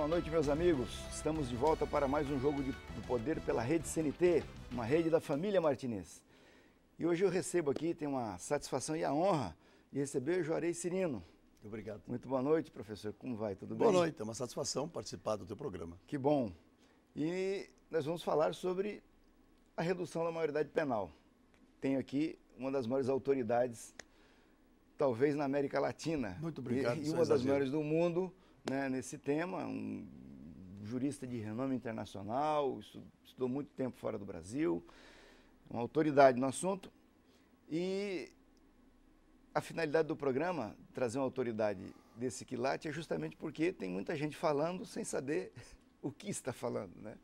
boa noite, meus amigos. Estamos de volta para mais um jogo de, do poder pela rede CNT, uma rede da família Martinez. E hoje eu recebo aqui, tenho uma satisfação e a honra de receber o Juarez Cirino. Muito obrigado. Muito boa noite, professor. Como vai? Tudo boa bem? Boa noite, é uma satisfação participar do teu programa. Que bom. E nós vamos falar sobre a redução da maioridade penal. Tenho aqui uma das maiores autoridades, talvez na América Latina. Muito obrigado. E, e uma das maiores do mundo né, nesse tema, um jurista de renome internacional, estudou muito tempo fora do Brasil, uma autoridade no assunto. E a finalidade do programa, trazer uma autoridade desse quilate, é justamente porque tem muita gente falando sem saber o que está falando. Né?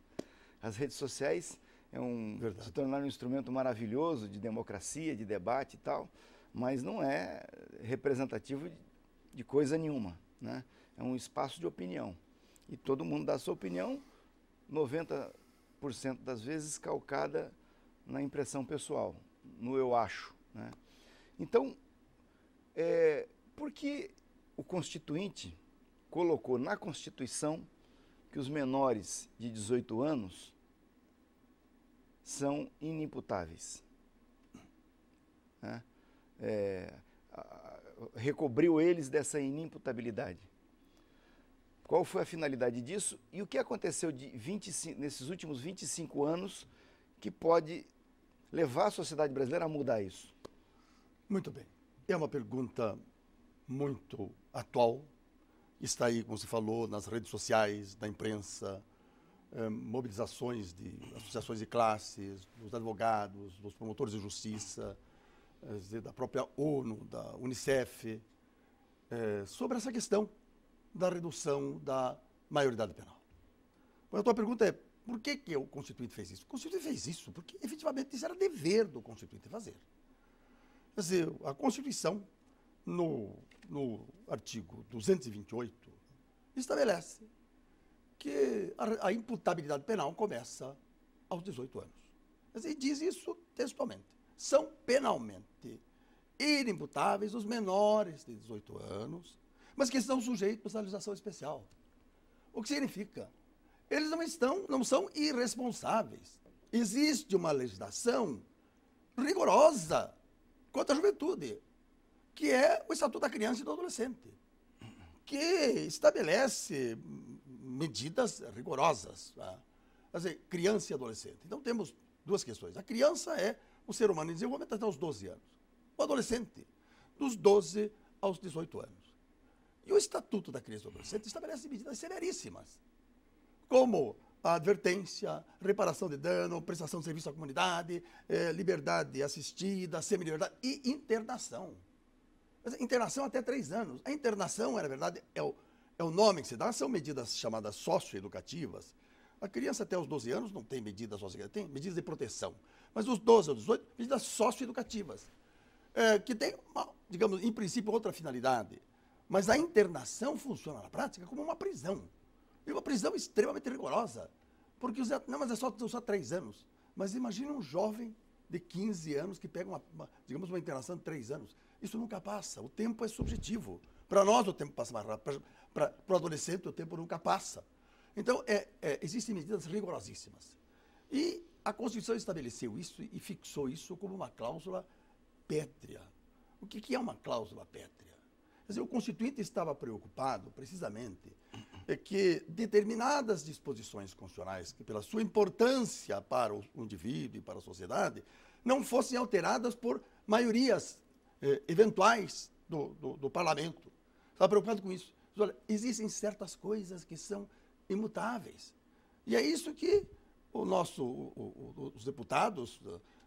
As redes sociais é um, se tornaram um instrumento maravilhoso de democracia, de debate e tal, mas não é representativo de, de coisa nenhuma. Né? É um espaço de opinião. E todo mundo dá sua opinião, 90% das vezes calcada na impressão pessoal, no eu acho. Né? Então, é, por que o Constituinte colocou na Constituição que os menores de 18 anos são inimputáveis? Né? É, recobriu eles dessa inimputabilidade. Qual foi a finalidade disso e o que aconteceu 25, nesses últimos 25 anos que pode levar a sociedade brasileira a mudar isso? Muito bem. É uma pergunta muito atual. Está aí, como você falou, nas redes sociais, na imprensa, eh, mobilizações de associações de classes, dos advogados, dos promotores de justiça, eh, da própria ONU, da Unicef, eh, sobre essa questão da redução da maioridade penal. Mas a tua pergunta é, por que, que o Constituinte fez isso? O Constituinte fez isso porque, efetivamente, isso era dever do Constituinte fazer. Quer dizer, a Constituição, no, no artigo 228, estabelece que a, a imputabilidade penal começa aos 18 anos. Quer dizer, diz isso textualmente. São penalmente inimputáveis os menores de 18 anos mas que estão sujeitos à legislação especial. O que significa? Eles não estão, não são irresponsáveis. Existe uma legislação rigorosa contra a juventude, que é o Estatuto da Criança e do Adolescente, que estabelece medidas rigorosas. Tá? Dizer, criança e adolescente. Então temos duas questões. A criança é o ser humano em desenvolvimento até os 12 anos. O adolescente, dos 12 aos 18 anos. E o Estatuto da Criança e do Adolescente estabelece medidas severíssimas, como advertência, reparação de dano, prestação de serviço à comunidade, eh, liberdade assistida, semi-liberdade e internação. Internação até três anos. A internação, na verdade, é o, é o nome que se dá, são medidas chamadas socioeducativas. A criança até os 12 anos não tem medidas socioeducativas, tem medidas de proteção. Mas dos 12 aos 18, medidas socioeducativas, é, que tem, digamos, em princípio, outra finalidade mas a internação funciona na prática como uma prisão. E uma prisão extremamente rigorosa. Porque os, não, mas é só, só três anos. Mas imagine um jovem de 15 anos que pega uma, uma, digamos, uma internação de três anos. Isso nunca passa. O tempo é subjetivo. Para nós o tempo passa mais rápido. Para o adolescente o tempo nunca passa. Então, é, é, existem medidas rigorosíssimas. E a Constituição estabeleceu isso e fixou isso como uma cláusula pétrea. O que, que é uma cláusula pétrea? Quer dizer, o Constituinte estava preocupado, precisamente, é que determinadas disposições constitucionais, que pela sua importância para o indivíduo e para a sociedade, não fossem alteradas por maiorias eh, eventuais do, do, do, parlamento. Estava preocupado com isso. Mas, olha, existem certas coisas que são imutáveis. E é isso que o nosso, o, o, os deputados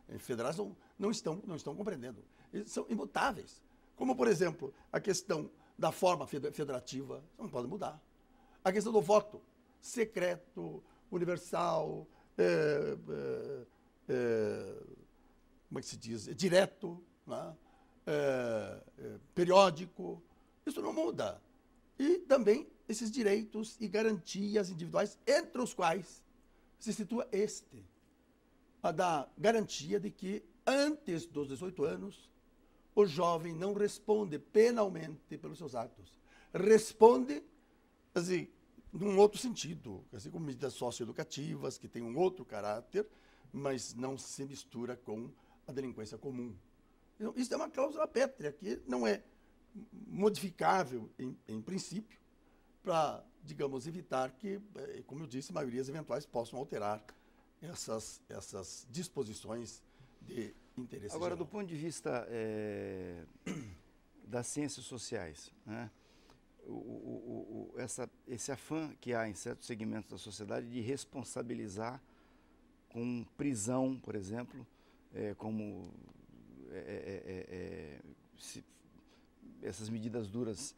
eh, federais não, estão, não estão compreendendo. Eles são imutáveis. Como, por exemplo, a questão da forma federativa, não pode mudar. A questão do voto secreto, universal, é, é, é, como é que se diz? direto, né? É, é, periódico. Isso não muda. E também esses direitos e garantias individuais, entre os quais se situa este, a da garantia de que antes dos 18 anos o jovem não responde penalmente pelos seus atos. Responde, assim, num outro sentido, assim como medidas socioeducativas, que têm um outro caráter, mas não se mistura com a delinquência comum. Então, isso é uma cláusula pétrea que não é modificável em, em princípio para, digamos, evitar que, eh, como eu disse, maiorias eventuais possam alterar essas, essas disposições de interesse Agora, geral. do ponto de vista é, das ciências sociais, né? o, o, o, essa, esse afã que há em certos segmentos da sociedade de responsabilizar com prisão, por exemplo, é, como é, se essas medidas duras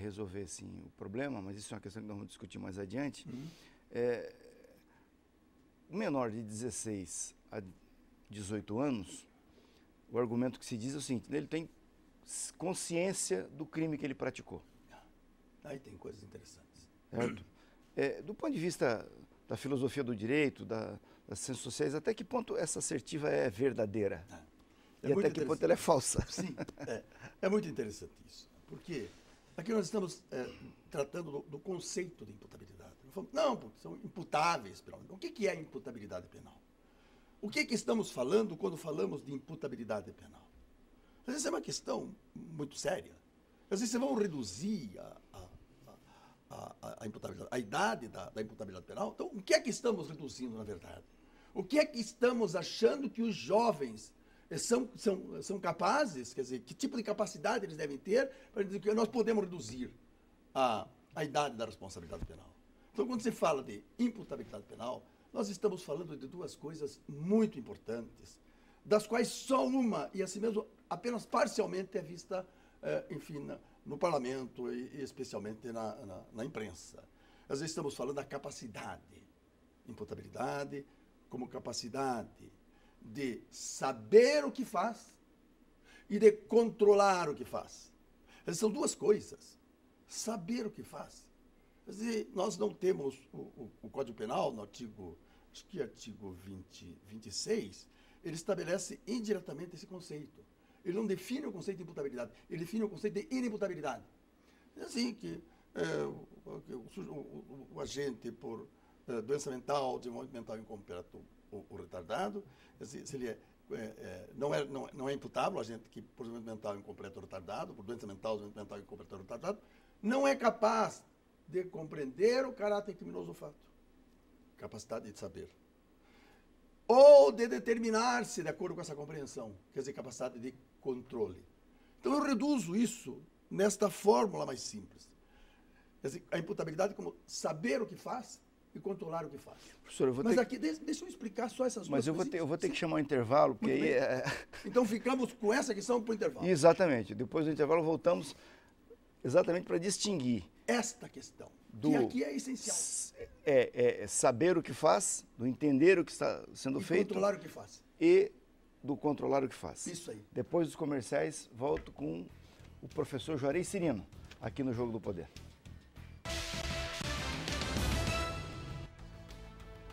resolvessem o problema, mas isso é uma questão que nós vamos discutir mais adiante. Uhum. o menor de 16 a 18 anos, o argumento que se diz é o seguinte: ele tem consciência do crime que ele praticou. Aí tem coisas interessantes. Certo? É, do ponto de vista da filosofia do direito, da, das ciências sociais, até que ponto essa assertiva é verdadeira? É. É e até que ponto ela é falsa? Sim, é, é muito interessante isso. Porque aqui nós estamos é, tratando do, do, conceito de imputabilidade. não, porque são imputáveis penalmente. O que, que é imputabilidade penal? O que, que estamos falando quando falamos de imputabilidade penal? Às vezes é uma questão muito séria. Às vezes vão reduzir a, a, a, a, imputabilidade, a idade da, da imputabilidade penal. Então, o que é que estamos reduzindo, na verdade? O que é que estamos achando que os jovens eh, são, são, são capazes, quer dizer, que tipo de capacidade eles devem ter para dizer que nós podemos reduzir a, a idade da responsabilidade penal? Então, quando se fala de imputabilidade penal, nós estamos falando de duas coisas muito importantes, das quais só uma, e assim mesmo apenas parcialmente, é vista, eh, enfim, na, no parlamento e, e especialmente na, na, na, imprensa. Vezes estamos falando da capacidade, imputabilidade como capacidade de saber o que faz e de controlar o que faz. Essas são duas coisas. Saber o que faz Quer dizer, nós não temos o, o, o, Código Penal, no artigo, acho que artigo 20, 26, ele estabelece indiretamente esse conceito. Ele não define o conceito de imputabilidade, ele define o conceito de inimputabilidade. É assim que é, o, o, agente por é, doença mental, desenvolvimento mental incompleto ou, retardado, se, se ele é, é, é, não, é, não, não é imputável, a gente que por desenvolvimento mental incompleto ou retardado, por doença mental, desenvolvimento mental incompleto ou retardado, não é capaz de compreender o caráter criminoso do fato. Capacidade de saber. Ou de determinar-se de acordo com essa compreensão, quer dizer, capacidade de controle. Então eu reduzo isso nesta fórmula mais simples. Quer dizer, a imputabilidade como saber o que faz e controlar o que faz. Professor, eu vou Mas ter aqui, que... deixa eu explicar só essas Mas eu vou, ter, eu vou ter que chamar um intervalo, porque aí é... Então ficamos com essa questão para o intervalo. Exatamente. Depois do intervalo voltamos exatamente para distinguir esta questão, do, que aqui é essencial. É, é, saber o que faz, do entender o que está sendo e feito. controlar o que faz. E do controlar o que faz. Isso aí. Depois dos comerciais, volto com o professor Juarez Cirino, aqui no Jogo do Poder.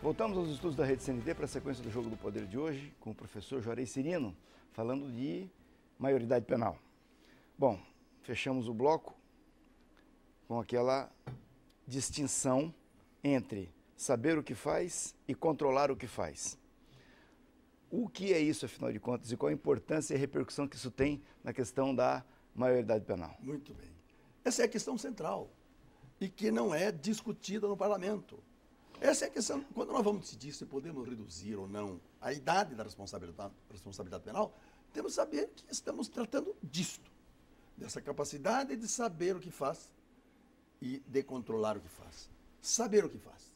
Voltamos aos estudos da Rede CNT para a sequência do Jogo do Poder de hoje, com o professor Juarez Cirino, falando de maioridade penal. Bom, fechamos o bloco com aquela distinção entre saber o que faz e controlar o que faz. O que é isso, afinal de contas, e qual a importância e a repercussão que isso tem na questão da maioridade penal? Muito bem. Essa é a questão central e que não é discutida no parlamento. Essa é a questão. Quando nós vamos decidir se podemos reduzir ou não a idade da responsabilidade, responsabilidade penal, temos que saber que estamos tratando disto, dessa capacidade de saber o que faz e de controlar o que faz. Saber o que faz.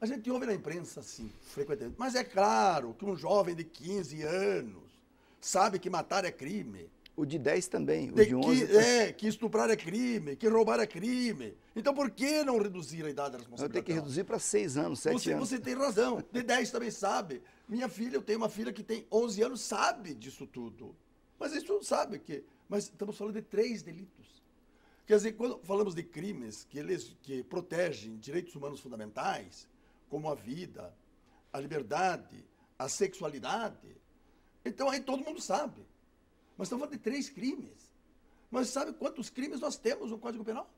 A gente ouve na imprensa assim, frequentemente. Mas é claro que um jovem de 15 anos sabe que matar é crime. O de 10 também, o de, de 11... Que, é, que estuprar é crime, que roubar é crime. Então por que não reduzir a idade da responsabilidade? Eu tenho que reduzir para 6 anos, 7 você, anos. Você tem razão. De 10 também sabe. Minha filha, eu tenho uma filha que tem 11 anos, sabe disso tudo. Mas isso sabe que... Mas estamos falando de três delitos. Quer dizer, quando falamos de crimes que, eles, que protegem direitos humanos fundamentais, como a vida, a liberdade, a sexualidade, então aí todo mundo sabe. Mas estamos falando de três crimes. Mas sabe quantos crimes nós temos no Código Penal?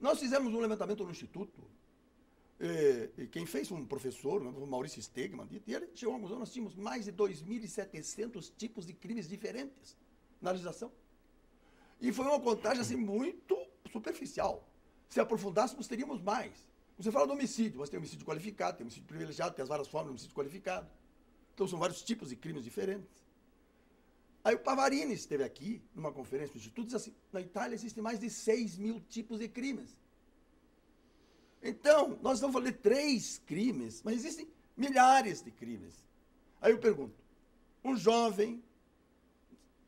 Nós fizemos um levantamento no Instituto, e, e quem fez um professor, o Maurício Stegman, e ele chegou a conclusão, nós tínhamos mais de 2.700 tipos de crimes diferentes na legislação. E foi uma contagem assim, muito superficial. Se aprofundássemos, teríamos mais. Você fala do homicídio, mas tem homicídio qualificado, tem homicídio privilegiado, tem as várias formas de homicídio qualificado. Então são vários tipos de crimes diferentes. Aí o Pavarini esteve aqui, numa conferência do Instituto, disse assim, na Itália existem mais de 6 mil tipos de crimes. Então, nós estamos falando de três crimes, mas existem milhares de crimes. Aí eu pergunto, um jovem,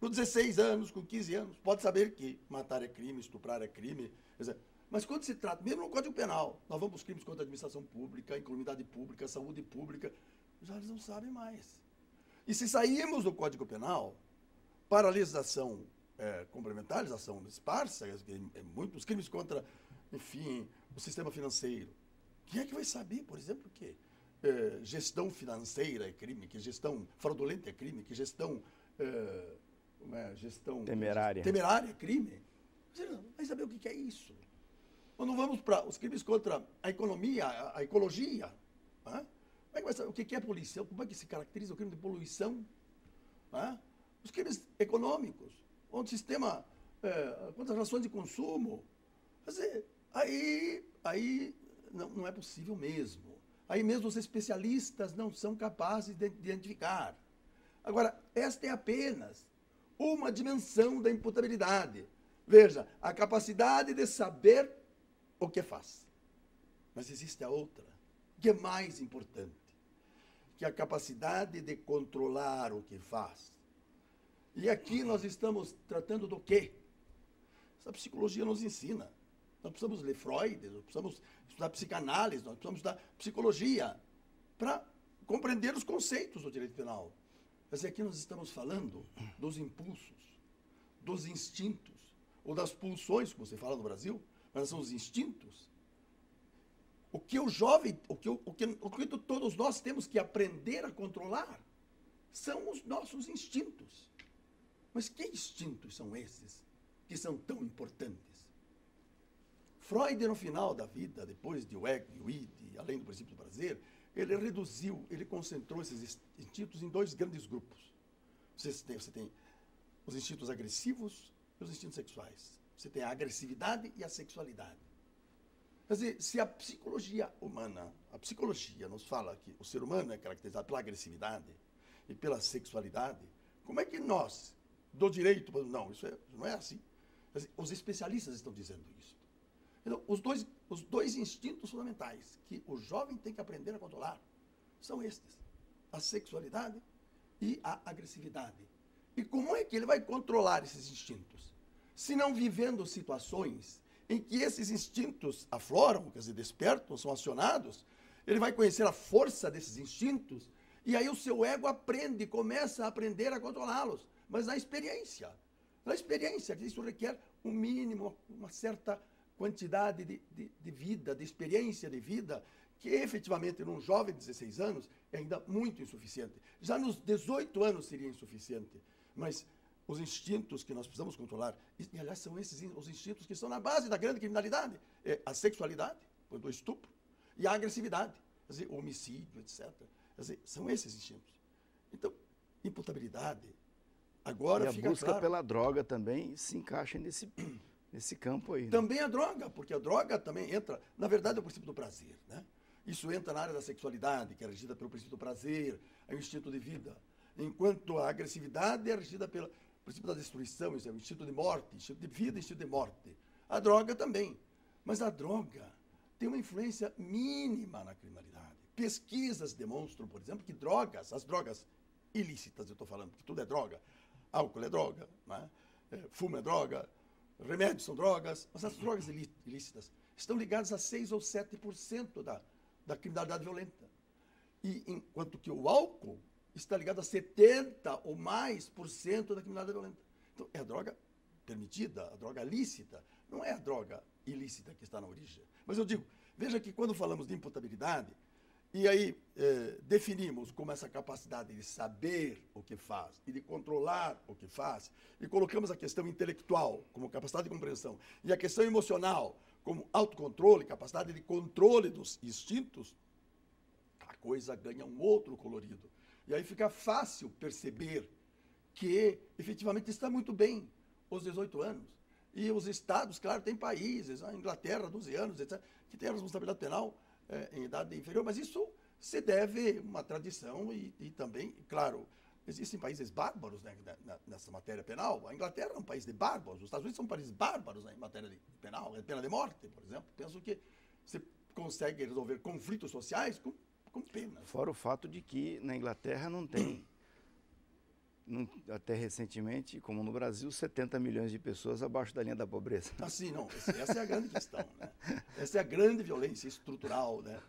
com 16 anos, com 15 anos, pode saber que matar é crime, estuprar é crime, mas quando se trata, mesmo no Código Penal, nós vamos para os crimes contra a administração pública, incolumidade pública, saúde pública, já eles não sabem mais. E se sairmos do Código Penal para a legislação é, complementar, legislação esparsa, é, é, muitos crimes contra, enfim, o sistema financeiro. Quem é que vai saber, por exemplo, que é, gestão financeira é crime, que gestão fraudulenta é crime, que gestão, é, é, gestão temerária. temerária é crime? Você não vai saber o que é isso. Quando vamos para os crimes contra a economia, a, a ecologia, né? como é que vai saber o que é poluição? Como é que se caracteriza o crime de poluição? Né? Os crimes econômicos, onde o sistema, é, contra as relações de consumo. Dizer, aí, aí não, não é possível mesmo. Aí mesmo os especialistas não são capazes de identificar. Agora, esta é apenas uma dimensão da imputabilidade. Veja, a capacidade de saber o que faz. Mas existe a outra, que é mais importante, que é a capacidade de controlar o que faz. E aqui nós estamos tratando do quê? Essa psicologia nos ensina. Nós precisamos ler Freud, nós precisamos estudar psicanálise, nós precisamos estudar psicologia para compreender os conceitos do direito penal. Mas aqui nós estamos falando dos impulsos, dos instintos, ou das pulsões, como você fala no Brasil, mas são os instintos. O que o jovem, o que, o, que, o que todos nós temos que aprender a controlar são os nossos instintos. Mas que instintos são esses que são tão importantes? Freud, no final da vida, depois de o ego e o id, além do princípio do prazer, ele reduziu, ele concentrou esses instintos em dois grandes grupos. Você tem, você tem os instintos agressivos e os instintos sexuais. Você tem a agressividade e a sexualidade. Quer dizer, se a psicologia humana, a psicologia nos fala que o ser humano é caracterizado pela agressividade e pela sexualidade, como é que nós, do direito, não, isso é, não é assim. Dizer, os especialistas estão dizendo isso. Então, os dois, os dois instintos fundamentais que o jovem tem que aprender a controlar são estes: a sexualidade e a agressividade. E como é que ele vai controlar esses instintos? Se não vivendo situações em que esses instintos afloram, quer dizer, despertam, são acionados, ele vai conhecer a força desses instintos e aí o seu ego aprende, começa a aprender a controlá-los, mas na experiência. Na experiência, isso requer um mínimo, uma certa quantidade de, de, de, vida, de experiência de vida, que efetivamente num jovem de 16 anos é ainda muito insuficiente. Já nos 18 anos seria insuficiente, mas os instintos que nós precisamos controlar, e, aliás são esses os instintos que estão na base da grande criminalidade, é a sexualidade, o estupro, e a agressividade, quer dizer, o homicídio, etc. Quer dizer, são esses instintos. Então, imputabilidade, agora e a busca claro. pela droga também se encaixa nesse nesse campo aí. Né? Também a droga, porque a droga também entra, na verdade, é o princípio do prazer, né? Isso entra na área da sexualidade, que é regida pelo princípio do prazer, é o instinto de vida. Enquanto a agressividade é regida pelo princípio da destruição, isso é o instinto de morte, instinto de vida, instinto de morte. A droga também. Mas a droga tem uma influência mínima na criminalidade. Pesquisas demonstram, por exemplo, que drogas, as drogas ilícitas, eu estou falando, porque tudo é droga. Álcool é droga, né? fumo é droga, remédios são drogas, mas as drogas ilícitas estão ligadas a 6 ou 7% da, da criminalidade violenta. E enquanto que o álcool está ligado a 70 ou mais por cento da criminalidade violenta. Então, é a droga permitida, a droga lícita, não é a droga ilícita que está na origem. Mas eu digo, veja que quando falamos de imputabilidade, e aí eh, definimos como essa capacidade de saber o que faz e de controlar o que faz, e colocamos a questão intelectual como capacidade de compreensão, e a questão emocional como autocontrole, capacidade de controle dos instintos, a coisa ganha um outro colorido. E aí fica fácil perceber que efetivamente está muito bem os 18 anos. E os estados, claro, tem países, a Inglaterra, 12 anos, etc., que tem a responsabilidade penal é, em idade inferior, mas isso se deve a uma tradição e, e também, claro, existem países bárbaros né, nessa matéria penal. A Inglaterra é um país de bárbaros, os Estados Unidos são países bárbaros né, em matéria de penal, é pena de morte, por exemplo. Penso que você consegue resolver conflitos sociais com, com pena. Fora o fato de que na Inglaterra não tem até recentemente, como no Brasil, 70 milhões de pessoas abaixo da linha da pobreza. Ah, sim, não. Essa é a grande questão. Né? Essa é a grande violência estrutural. Né?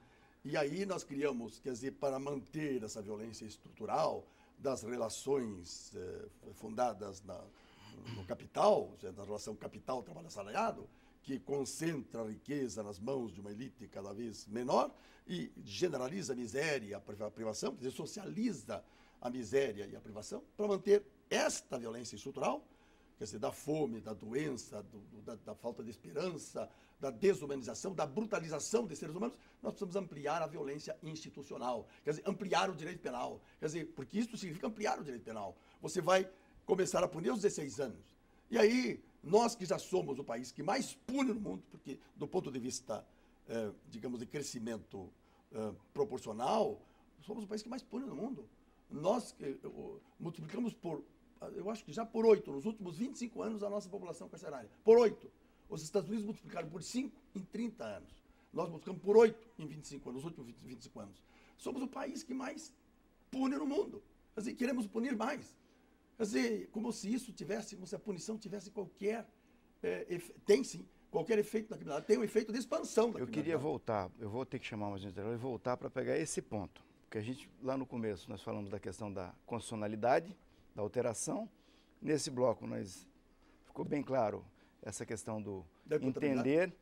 E aí nós criamos, quer dizer, para manter essa violência estrutural das relações eh, fundadas na, no capital, da relação capital-trabalho assalariado, que concentra a riqueza nas mãos de uma elite cada vez menor e generaliza a miséria a privação, quer dizer, socializa a miséria e a privação, para manter esta violência estrutural, quer dizer, da fome, da doença, do, da, da, falta de esperança, da desumanização, da brutalização dos seres humanos, nós precisamos ampliar a violência institucional, quer dizer, ampliar o direito penal. Quer dizer, porque isso significa ampliar o direito penal. Você vai começar a punir aos 16 anos. E aí, nós que já somos o país que mais pune no mundo, porque do ponto de vista, eh, digamos, de crescimento eh, proporcional, somos o país que mais pune no mundo nós multiplicamos por, eu acho que já por oito, nos últimos 25 anos, a nossa população carcerária. Por oito. Os Estados Unidos multiplicaram por cinco em 30 anos. Nós multiplicamos por oito em 25 anos, nos últimos 25 anos. Somos o país que mais pune no mundo. Quer dizer, queremos punir mais. Quer dizer, como se isso tivesse, como se a punição tivesse qualquer. É, tem sim, qualquer efeito na criminalidade. Tem um efeito de expansão da Eu queria voltar, eu vou ter que chamar mais um e voltar para pegar esse ponto. Porque a gente, lá no começo, nós falamos da questão da constitucionalidade, da alteração. Nesse bloco, nós ficou bem claro essa questão do entender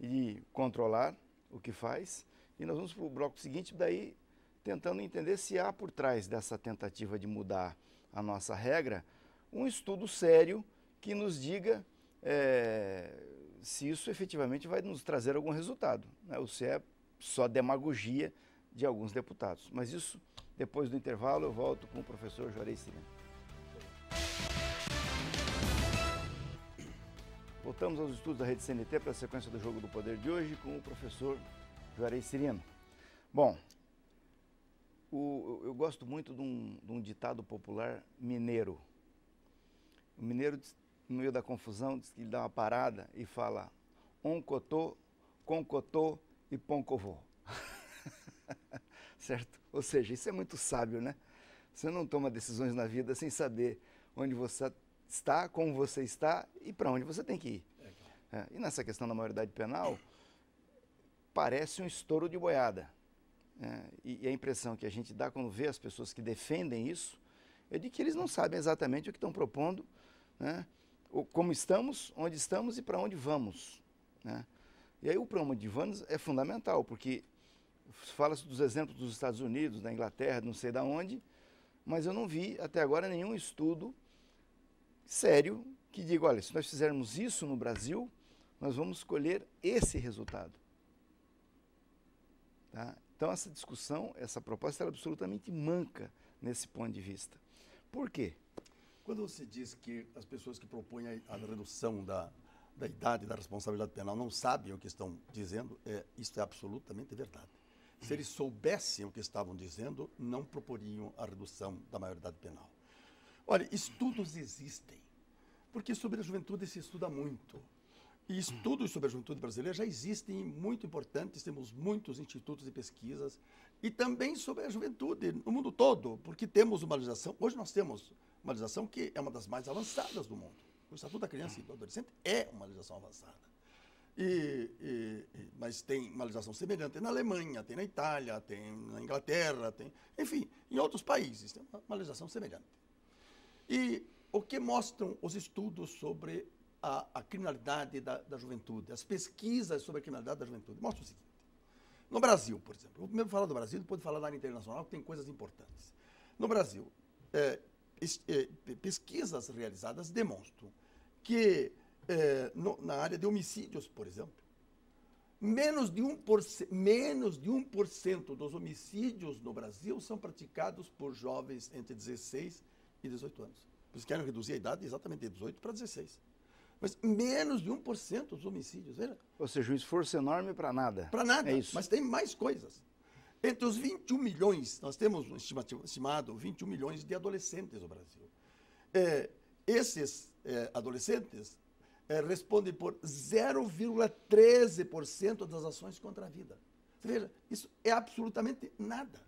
e controlar o que faz. E nós vamos para o bloco seguinte, daí tentando entender se há por trás dessa tentativa de mudar a nossa regra um estudo sério que nos diga é, se isso efetivamente vai nos trazer algum resultado, né? ou se é só demagogia de alguns deputados. Mas isso, depois do intervalo, eu volto com o professor Juarez Sirino. Voltamos aos estudos da Rede CNT para a sequência do Jogo do Poder de hoje com o professor Juarez Sirino. Bom, o, eu gosto muito de um, de um, ditado popular mineiro. O mineiro, no meio da confusão, diz que ele dá uma parada e fala on cotô, com cotô e poncovô. certo? Ou seja, isso é muito sábio, né? Você não toma decisões na vida sem saber onde você está, como você está e para onde você tem que ir. É, e nessa questão da maioridade penal, parece um estouro de boiada. É, e, e a impressão que a gente dá quando vê as pessoas que defendem isso é de que eles não sabem exatamente o que estão propondo, né? como estamos, onde estamos e para onde vamos. Né? E aí o para onde vamos é fundamental, porque Fala-se dos exemplos dos Estados Unidos, da Inglaterra, não sei da onde, mas eu não vi até agora nenhum estudo sério que diga, olha, se nós fizermos isso no Brasil, nós vamos escolher esse resultado. Tá? Então essa discussão, essa proposta é absolutamente manca nesse ponto de vista. Por quê? Quando você diz que as pessoas que propõem a redução da, da idade da responsabilidade penal não sabem o que estão dizendo, é, isso é absolutamente verdade. Se eles soubessem o que estavam dizendo, não proporiam a redução da maioridade penal. Olha, estudos existem, porque sobre a juventude se estuda muito. E estudos sobre a juventude brasileira já existem muito importantes, temos muitos institutos de pesquisas, e também sobre a juventude no mundo todo, porque temos uma legislação, hoje nós temos uma legislação que é uma das mais avançadas do mundo. O Estatuto da Criança e do Adolescente é uma legislação avançada. E, e, mas tem uma legislação semelhante na Alemanha, tem na Itália, tem na Inglaterra, tem, enfim, em outros países tem uma, legislação semelhante. E o que mostram os estudos sobre a, a criminalidade da, da, juventude, as pesquisas sobre a criminalidade da juventude, mostram o seguinte. No Brasil, por exemplo, vou primeiro falar do Brasil, depois falar da área internacional, que tem coisas importantes. No Brasil, é, é, pesquisas realizadas demonstram que é, no, na área de homicídios, por exemplo, menos de 1%, menos de 1% dos homicídios no Brasil são praticados por jovens entre 16 e 18 anos. Eles querem reduzir a idade exatamente de 18 para 16. Mas menos de 1% dos homicídios. Veja. Ou seja, um esforço enorme para nada. Para nada. É isso. Mas tem mais coisas. Entre os 21 milhões, nós temos um estimado 21 milhões de adolescentes no Brasil. É, esses é, adolescentes é, respondem por 0,13% das ações contra a vida. Veja, isso é absolutamente nada.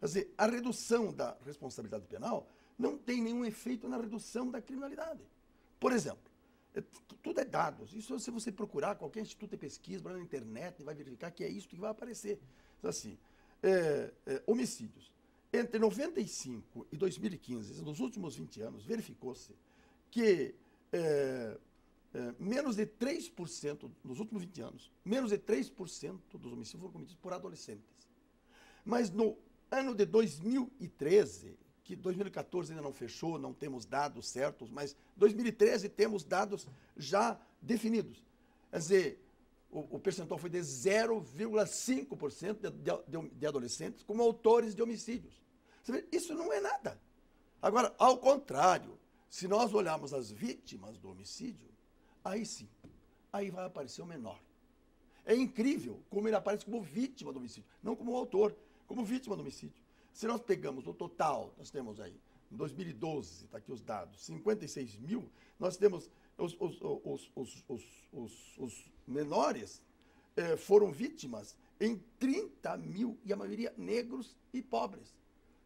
Quer dizer, a redução da responsabilidade penal não tem nenhum efeito na redução da criminalidade. Por exemplo, é, tudo é dados. Isso se você procurar qualquer instituto de pesquisa na internet, vai verificar que é isso que vai aparecer. Então, assim, é, é, homicídios. Entre 95 e 2015, nos últimos 20 anos, verificou-se que é, é, menos de 3%, nos últimos 20 anos, menos de 3% dos homicídios foram cometidos por adolescentes. Mas no ano de 2013, que 2014 ainda não fechou, não temos dados certos, mas 2013 temos dados já definidos. Quer dizer, o, o percentual foi de 0,5% de, de, de adolescentes como autores de homicídios. Isso não é nada. Agora, ao contrário, se nós olharmos as vítimas do homicídio, aí sim, aí vai aparecer o menor. É incrível como ele aparece como vítima do homicídio, não como autor, como vítima do homicídio. Se nós pegamos o total, nós temos aí, em 2012, está aqui os dados, 56 mil, nós temos os, os, os, os menores eh, foram vítimas em 30 mil, e a maioria negros e pobres.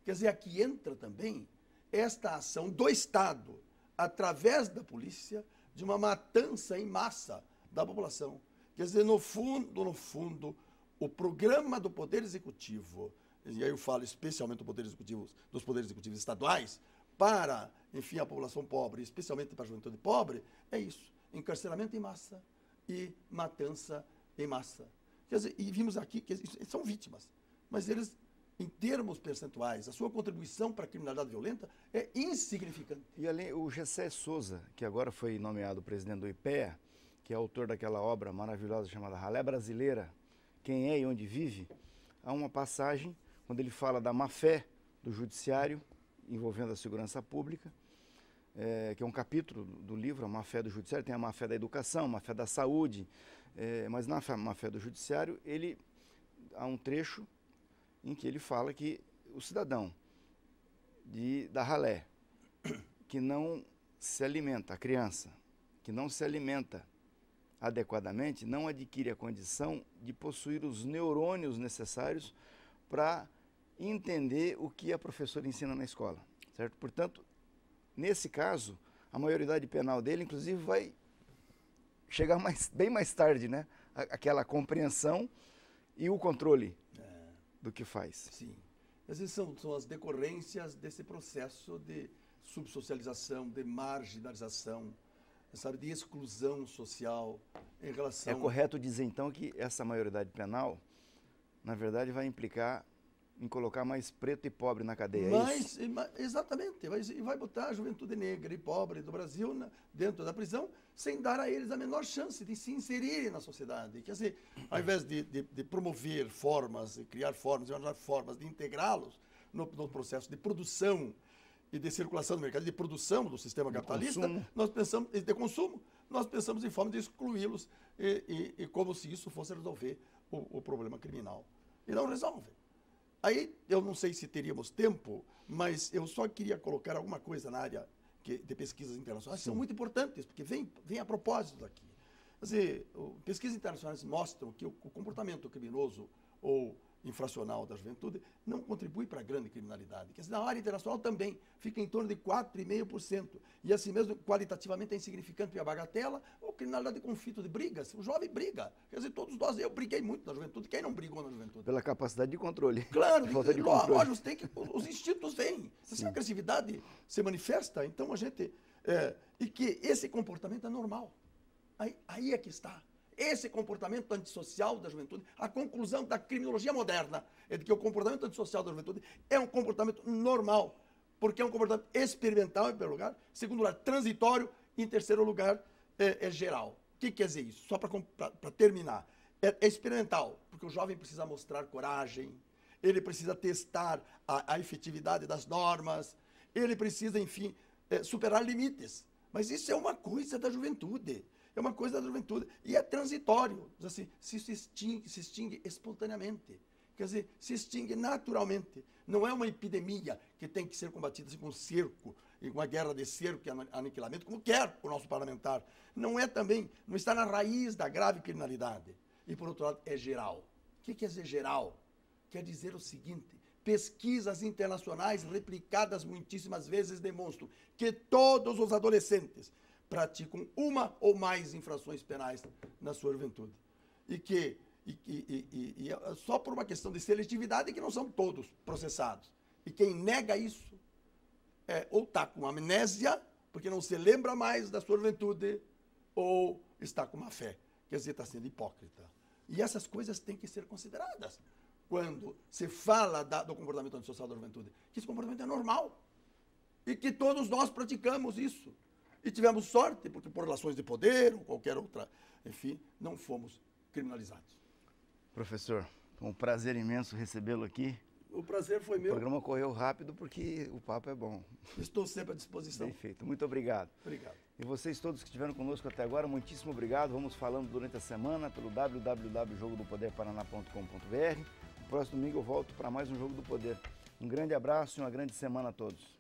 Quer dizer, aqui entra também esta ação do Estado, através da polícia, de uma matança em massa da população. Quer dizer, no fundo, no fundo, o programa do Poder Executivo, e aí eu falo especialmente do poder executivo, dos poderes executivos estaduais, para, enfim, a população pobre, especialmente para a juventude pobre, é isso: encarceramento em massa e matança em massa. Quer dizer, e vimos aqui que são vítimas, mas eles em termos percentuais, a sua contribuição para a criminalidade violenta é insignificante. E além, o Gessé Souza, que agora foi nomeado presidente do IPEA, que é autor daquela obra maravilhosa chamada Ralé Brasileira, Quem é e Onde Vive, há uma passagem quando ele fala da má-fé do judiciário envolvendo a segurança pública, é, que é um capítulo do livro, a má-fé do judiciário, tem a má-fé da educação, a má-fé da saúde, é, mas na má-fé do judiciário, ele há um trecho em que ele fala que o cidadão de, da ralé, que não se alimenta, a criança, que não se alimenta adequadamente, não adquire a condição de possuir os neurônios necessários para entender o que a professora ensina na escola, certo? Portanto, nesse caso, a maioridade penal dele, inclusive, vai chegar mais, bem mais tarde, né? Aquela compreensão e o controle do que faz. Sim. Essas são, são as decorrências desse processo de subsocialização, de marginalização, sabe, de exclusão social em relação... É correto dizer, então, que essa maioridade penal, na verdade, vai implicar em colocar mais preto e pobre na cadeia, mas, é isso? Exatamente, e vai botar a juventude negra e pobre do Brasil na, dentro da prisão, sem dar a eles a menor chance de se inserirem na sociedade. Quer dizer, ao invés de, de, de promover formas, de criar formas, de arranjar formas de integrá-los no, no, processo de produção e de circulação do mercado, de produção do sistema capitalista, nós pensamos, de consumo, nós pensamos em forma de excluí-los e, e, e, como se isso fosse resolver o, o problema criminal. E não resolve. Aí eu não sei se teríamos tempo, mas eu só queria colocar alguma coisa na área que, de pesquisas internacionais, que são muito importantes, porque vem, vem a propósito daqui. Quer dizer, pesquisas internacionais mostram que o, o comportamento criminoso ou infracional da juventude não contribui para a grande criminalidade. Quer dizer, na área internacional também fica em torno de 4,5%. E assim mesmo, qualitativamente é insignificante a bagatela ou criminalidade de conflito, de brigas. O jovem briga. Quer dizer, todos nós, eu briguei muito na juventude. Quem não brigou na juventude? Pela capacidade de controle. Claro, falta de controle. Lógico, tem que, os instintos vêm. Se a agressividade se manifesta, então a gente... É, e que esse comportamento é normal. Aí, aí é que está. Esse comportamento antissocial da juventude, a conclusão da criminologia moderna é de que o comportamento antissocial da juventude é um comportamento normal, porque é um comportamento experimental, em primeiro lugar, segundo lugar, transitório, e em terceiro lugar, é, é geral. O que quer dizer isso? Só para terminar. é, é experimental, porque o jovem precisa mostrar coragem, ele precisa testar a, a efetividade das normas, ele precisa, enfim, é, superar limites. Mas isso é uma coisa da juventude. É uma coisa da juventude. E é transitório. Assim, se, extingue, se extingue espontaneamente. Quer dizer, se extingue naturalmente. Não é uma epidemia que tem que ser combatida assim, com cerco, e com uma guerra de cerco e aniquilamento, como quer o nosso parlamentar. Não é também, não está na raiz da grave criminalidade. E, por outro lado, é geral. O que quer dizer geral? Quer dizer o seguinte: pesquisas internacionais replicadas muitíssimas vezes demonstram que todos os adolescentes praticam uma ou mais infrações penais na sua juventude. E que e, e, e, e, é só por uma questão de seletividade que não são todos processados. E quem nega isso é, ou está com amnésia, porque não se lembra mais da sua juventude, ou está com má fé, quer dizer, está sendo hipócrita. E essas coisas têm que ser consideradas quando se fala da, do comportamento antissocial da juventude, que esse comportamento é normal e que todos nós praticamos isso. E tivemos sorte, porque por relações de poder ou qualquer outra, enfim, não fomos criminalizados. Professor, um prazer imenso recebê-lo aqui. O prazer foi meu. O programa correu rápido porque o papo é bom. Estou sempre à disposição. Perfeito, muito obrigado. Obrigado. E vocês todos que estiveram conosco até agora, muitíssimo obrigado. Vamos falando durante a semana pelo www.jogodopoderparaná.com.br próximo domingo eu volto para mais um Jogo do Poder. Um grande abraço e uma grande semana a todos.